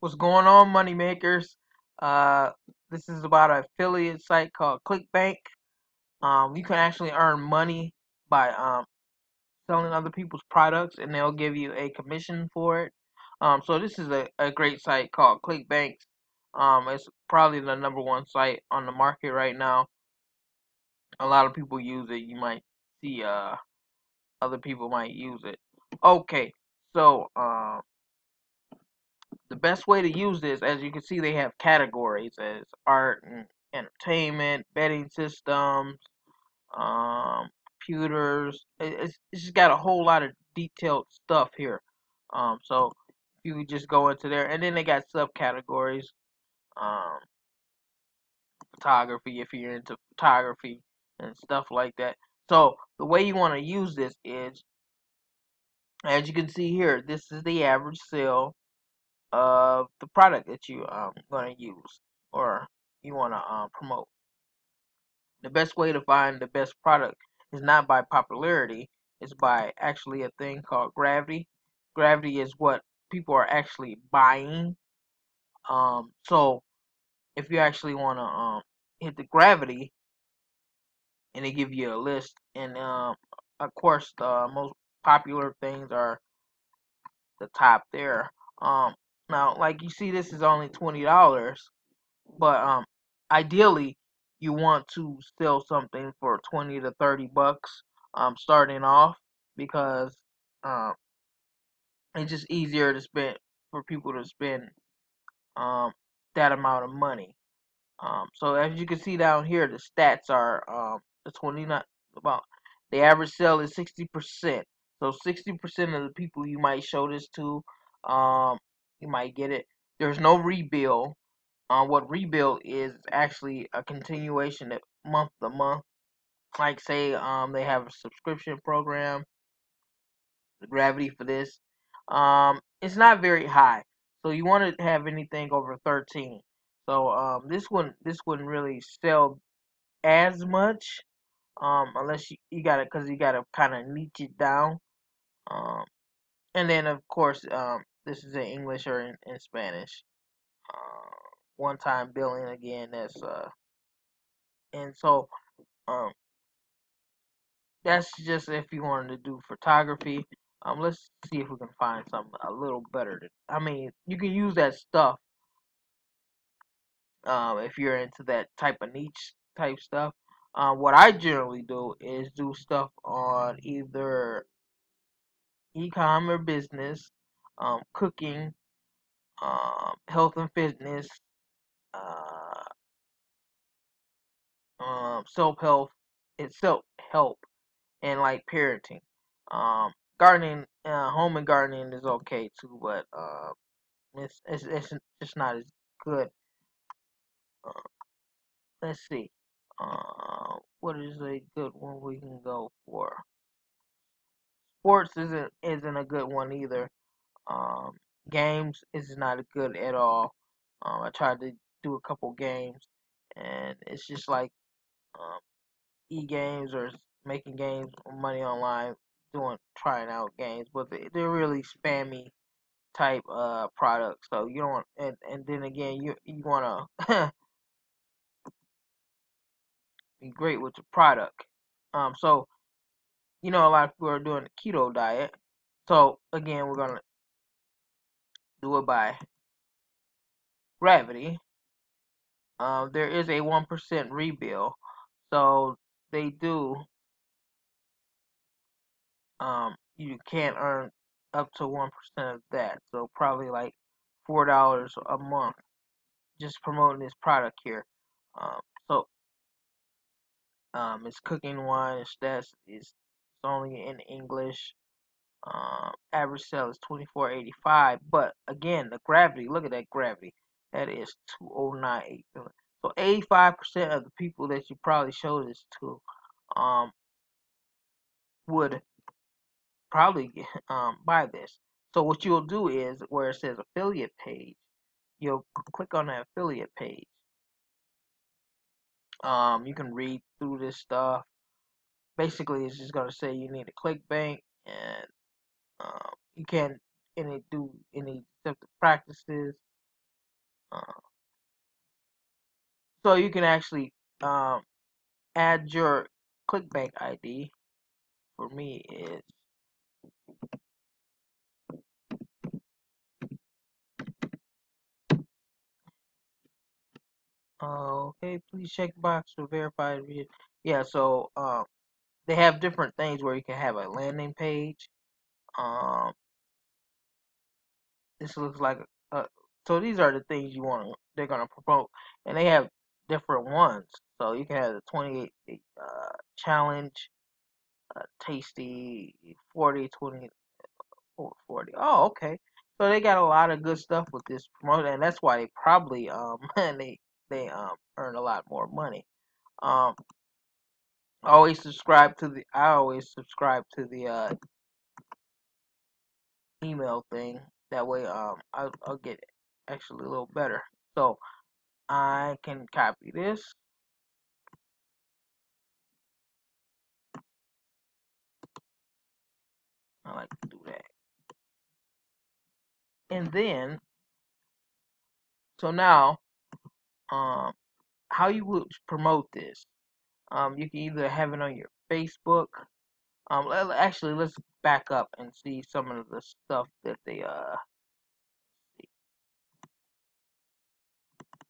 What's going on, money makers? Uh, this is about an affiliate site called ClickBank. Um, you can actually earn money by um, selling other people's products, and they'll give you a commission for it. Um, so this is a, a great site called ClickBank. Um, it's probably the number one site on the market right now. A lot of people use it. You might see uh, other people might use it. Okay, so um, the best way to use this, as you can see, they have categories as art and entertainment, betting systems, um, computers. It's, it's just got a whole lot of detailed stuff here. Um, so you just go into there, and then they got subcategories. Um, photography, if you're into photography and stuff like that. So the way you want to use this is, as you can see here, this is the average sale of the product that you um going to use or you want to um, promote. The best way to find the best product is not by popularity, it's by actually a thing called gravity. Gravity is what people are actually buying. Um, so if you actually want to um, hit the gravity and they give you a list and um, of course the most popular things are the top there. Um, now, like you see, this is only twenty dollars, but um, ideally, you want to sell something for twenty to thirty bucks, um, starting off because um, it's just easier to spend for people to spend um that amount of money. Um, so as you can see down here, the stats are um the twenty nine about the average sale is sixty percent. So sixty percent of the people you might show this to um you might get it. There's no rebill. Uh, what rebill is actually a continuation that month to month. Like say um they have a subscription program, the gravity for this. Um it's not very high. So you want to have anything over 13. So um this one this wouldn't really sell as much um unless you, you got to cuz you got to kind of niche it down. Um and then of course um this is in English or in, in Spanish. Uh, one time billing again. That's uh, and so um, that's just if you wanted to do photography. Um, let's see if we can find something a little better. To, I mean, you can use that stuff. Um, if you're into that type of niche type stuff. Um, what I generally do is do stuff on either e-commerce business, um, cooking, um, health and fitness, uh, um, self help, it's self help, and like parenting. Um, gardening, uh, home and gardening is okay too, but uh, it's it's it's just not as good. Uh, let's see. Uh, what is a good one we can go for? Sports isn't isn't a good one either. Um, games is not a good at all. Um, I tried to do a couple games, and it's just like um, e games or making games money online, doing trying out games, but they, they're really spammy type uh products. So you don't, and and then again, you you want to be great with the product. Um, so you know a lot of people are doing the keto diet. So again, we're gonna do it by gravity. Um, there is a one percent rebill, so they do. Um, you can't earn up to one percent of that, so probably like four dollars a month just promoting this product here. Um, so um, it's cooking wine. That's it's it's only in English. Um, average sale is twenty four eighty five. But again, the gravity. Look at that gravity. That is two oh nine eight. So eighty five percent of the people that you probably show this to, um, would probably um buy this. So what you'll do is where it says affiliate page, you'll click on the affiliate page. Um, you can read through this stuff. Basically, it's just gonna say you need a ClickBank and um, you can't any do any deceptive practices. Uh, so you can actually um, add your ClickBank ID. For me, is okay. Please check box for verified. Yeah, so um, they have different things where you can have a landing page. Um, this looks like a, so these are the things you want to they're gonna promote, and they have different ones. So you can have the 28 uh, challenge, uh, tasty 40, 20, 40. Oh, okay. So they got a lot of good stuff with this promotion, and that's why they probably um they they um earn a lot more money. Um, always subscribe to the I always subscribe to the uh email thing. That way um I'll, I'll get actually a little better. So I can copy this. I like to do that. And then, so now, um, how you would promote this? Um, you can either have it on your Facebook. Um, actually, let's back up and see some of the stuff that they uh.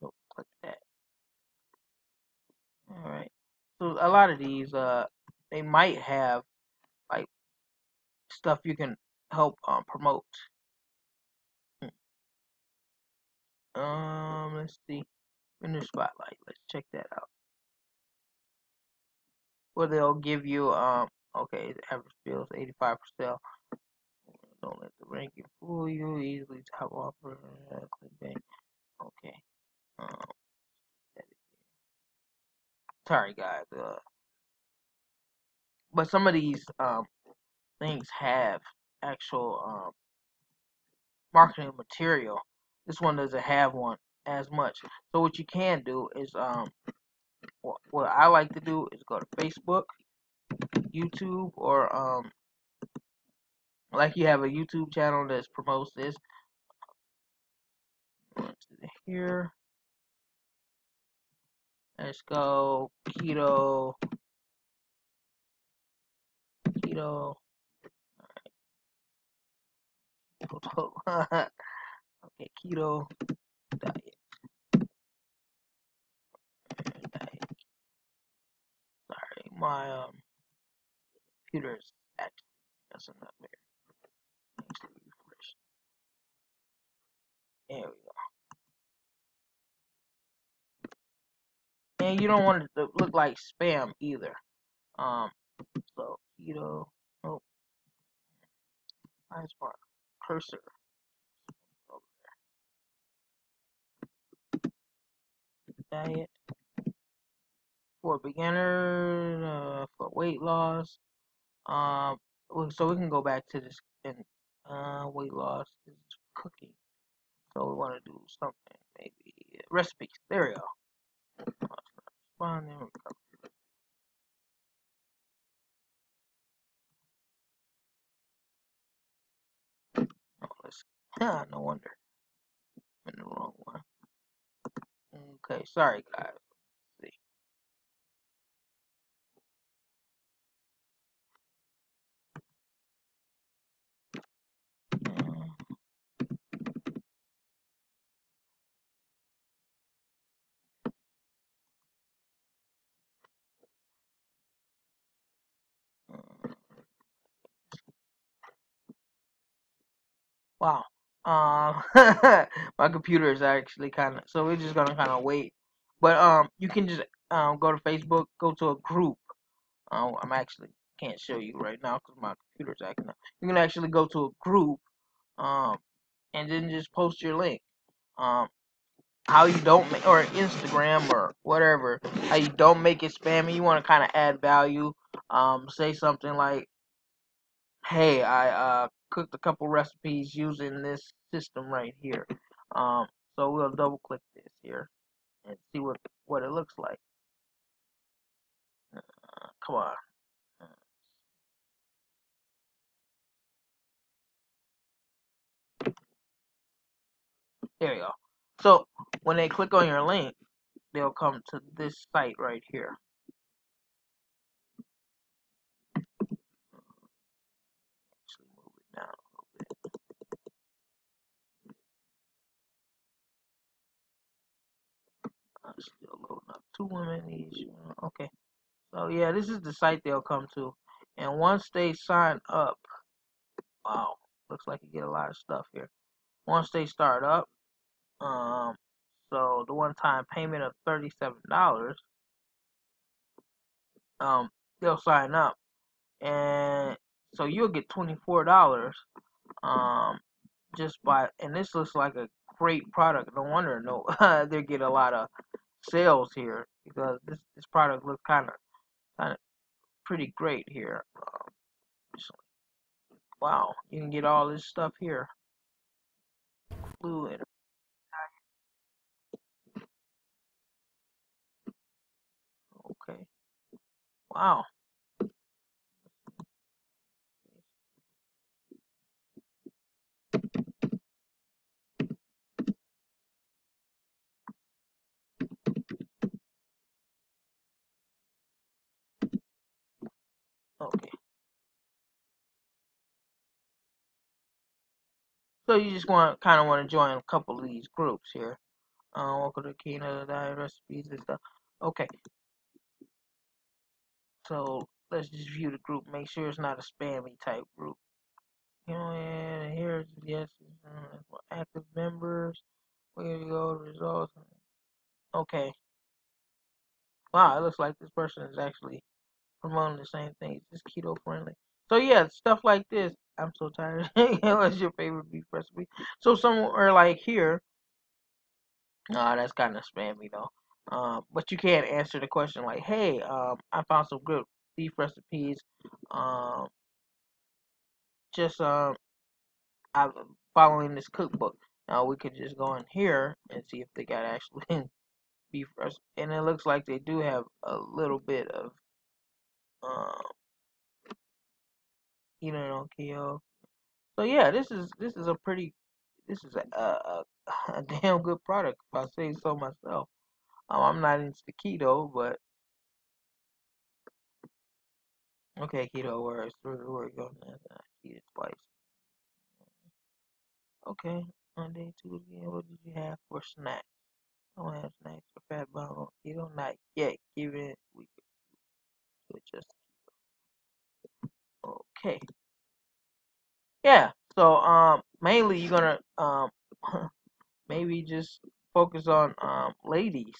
Click that. All right. So a lot of these uh, they might have stuff you can help um promote. Hmm. Um, let's see. In the spotlight, let's check that out. Where they'll give you um okay, the average bill is eighty five percent. Don't let the ranking fool you. Easily top offer. Clickbank. Okay. Um, sorry guys. Uh, but some of these um things have actual um marketing material. This one doesn't have one as much. So what you can do is um what, what I like to do is go to Facebook, YouTube, or um like you have a YouTube channel that promotes this. Here. Let's go keto. Keto. okay, keto diet. Sorry, my um computer's actually messing up here. There we go. And you don't want it to look like spam either. Um, so keto. Oh, nice part. Cursor. Diet for beginners, uh, for weight loss. Um, so we can go back to this and uh, weight loss is cooking. So we want to do something maybe recipes. There we go. Let's. Yeah, no wonder. I'm in the wrong one. Okay, sorry guys. See. Mm. Mm. Wow. Um, my computer is actually kind of so we're just gonna kind of wait. But um, you can just um go to Facebook, go to a group. Um, I'm actually can't show you right now because my computer's acting up. You can actually go to a group, um, and then just post your link. Um, how you don't make or Instagram or whatever. How you don't make it spammy. You want to kind of add value. Um, say something like, "Hey, I uh cooked a couple recipes using this system right here. Um, so we'll double click this here and see what, what it looks like. come on. There you go. So when they click on your link, they'll come to this site right here. Actually move it down a little bit. I'm still loading up two women each. Okay. So yeah, this is the site they'll come to. And once they sign up, wow, looks like you get a lot of stuff here. Once they start up, um, so the one-time payment of thirty-seven dollars, um, they'll sign up, and so you'll get twenty-four dollars, um, just by. And this looks like a great product. No wonder no they get a lot of sales here because this this product looks kind of kind of pretty great here. Um, so, wow, you can get all this stuff here. Fluid. Okay. Wow. Okay. So you just want kind of want to join a couple of these groups here. Uh, welcome to Kina Diet Recipes and stuff. Okay. So let's just view the group. Make sure it's not a spammy type group. You know, and here's yes, active members. Where you go, results. Okay. Wow, it looks like this person is actually promoting the same thing. It's just keto friendly. So yeah, stuff like this. I'm so tired. What's your favorite beef recipe? So somewhere like here, uh, that's kind of spammy though. Um, but you can't answer the question like, "Hey, um, I found some good beef recipes. Um, just um, I'm following this cookbook." Now we could just go in here and see if they got actually beef recipe, and it looks like they do have a little bit of um, you know, keto. So yeah, this is this is a pretty this is a a, a damn good product if I say so myself. Um, I'm not into keto, but okay, keto works. Where, where we go? Eat it twice. Okay, Monday, Tuesday. What did you have for snacks? I don't have snacks for fat burn. Keto not yet. Give it. Could just okay. Yeah. So um, mainly you're gonna um, maybe just focus on um ladies.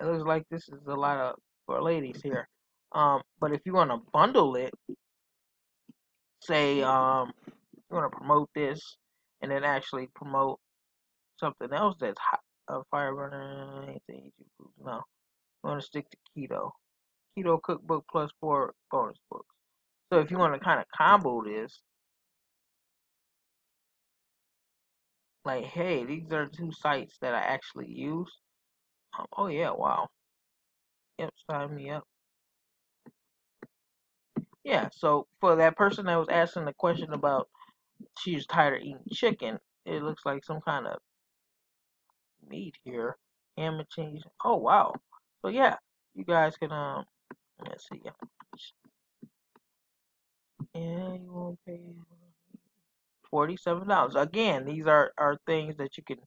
It looks like this is a lot of for ladies here. Um, but if you want to bundle it, say um, you want to promote this and then actually promote something else that's hot, uh, fire burner, anything you. No, you want to stick to keto. Keto cookbook plus four bonus books. So if you want to kind of combo this, like, hey, these are two sites that I actually use. Um, oh yeah, wow. Yep, sign me up. Yeah, so for that person that was asking the question about she's tired of eating chicken, it looks like some kind of meat here. Ham and cheese. Oh wow. So yeah, you guys can um let's see. Yeah, you won't pay forty-seven dollars. Again, these are are things that you can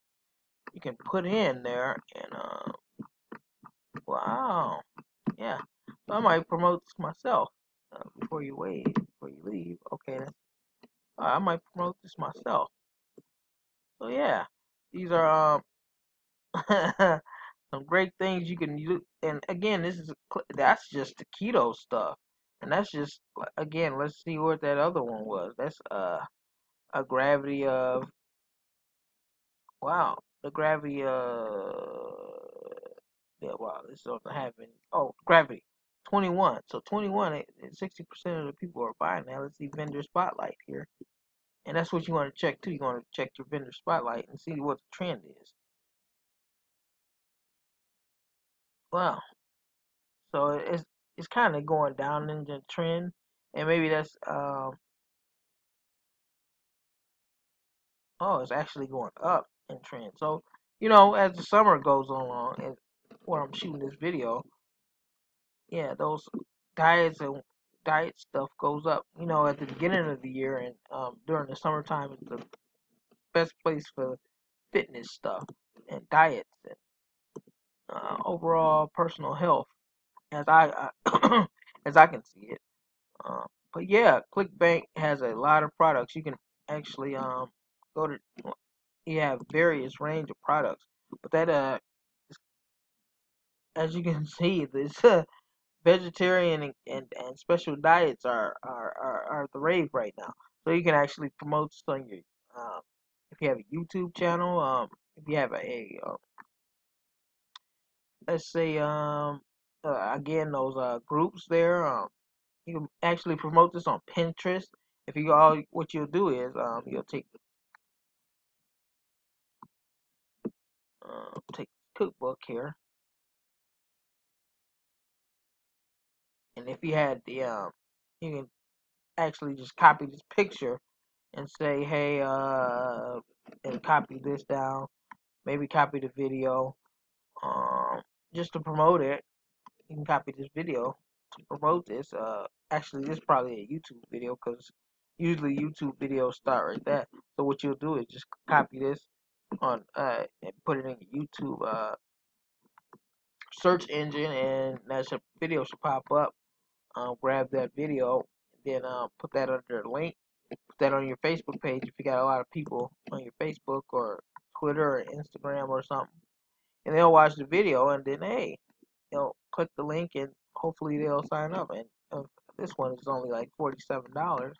you can put in there and um wow. Yeah. So I might promote this myself uh, before you wait, before you leave. Okay, that's, uh, I might promote this myself. So yeah, these are um some great things you can use. And again, this is that's just the keto stuff, and that's just again. Let's see what that other one was. That's uh a gravity of wow, the gravity of yeah. Wow, this doesn't have. Oh, gravity. 21. So 21, 60% of the people are buying that. Let's see vendor spotlight here. And that's what you want to check too. You want to check your vendor spotlight and see what the trend is. Wow. So it's it's kind of going down in the trend, and maybe that's um, oh, it's actually going up in trend. So you know, as the summer goes along, and when I'm shooting this video, yeah, those diets and diet stuff goes up. You know, at the beginning of the year and um, during the summertime, it's the best place for fitness stuff and diets and uh, overall personal health, as I, I as I can see it. Um, but yeah, ClickBank has a lot of products. You can actually um, go to you have various range of products, but that uh, as you can see, this uh, vegetarian and, and, and special diets are, are, are, are the rave right now. So you can actually promote this on your um, if you have a YouTube channel, um, if you have a, a let's say um uh, again those uh groups there um you can actually promote this on Pinterest. If you all what you'll do is um you'll take uh, take cookbook here and if you had the um you can actually just copy this picture and say hey uh and copy this down maybe copy the video um just to promote it you can copy this video to promote this. Uh, actually, this is probably a YouTube video because usually YouTube videos start right there. So what you'll do is just copy this on uh, and put it in YouTube uh, search engine, and that should, video should pop up. Um, grab that video, then uh, put that under a link. Put that on your Facebook page if you got a lot of people on your Facebook or Twitter or Instagram or something, and they'll watch the video, and then hey, you know, click the link and hopefully they'll sign up. And uh, this one is only like forty-seven dollars.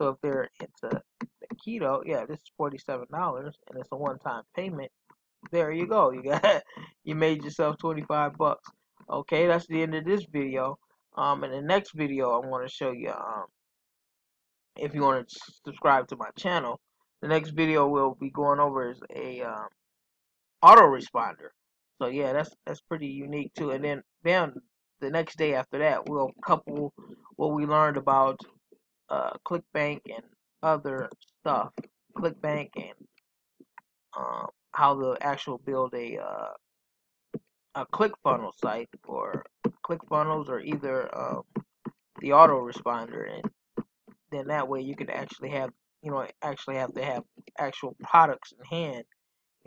So if they're into keto, yeah, this is forty-seven dollars, and it's a one-time payment. There you go. You got you made yourself twenty-five bucks. Okay, that's the end of this video. Um, in the next video, I want to show you um, if you want to subscribe to my channel. The next video we'll be going over is a um, autoresponder. So yeah, that's that's pretty unique too. And then then the next day after that, we'll couple what we learned about uh, ClickBank and other stuff. ClickBank and uh, how to actual build a uh, a ClickFunnels site or ClickFunnels or either um, the autoresponder, and then that way you can actually have you know actually have to have actual products in hand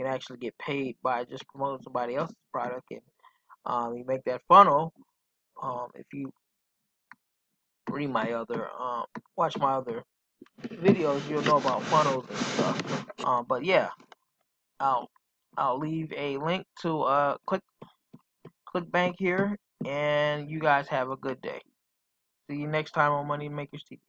can actually get paid by just promoting somebody else's product and um, you make that funnel um, if you read my other um, watch my other videos you'll know about funnels and stuff. Um, but yeah I'll I'll leave a link to uh click ClickBank here and you guys have a good day. See you next time on Money Makers TV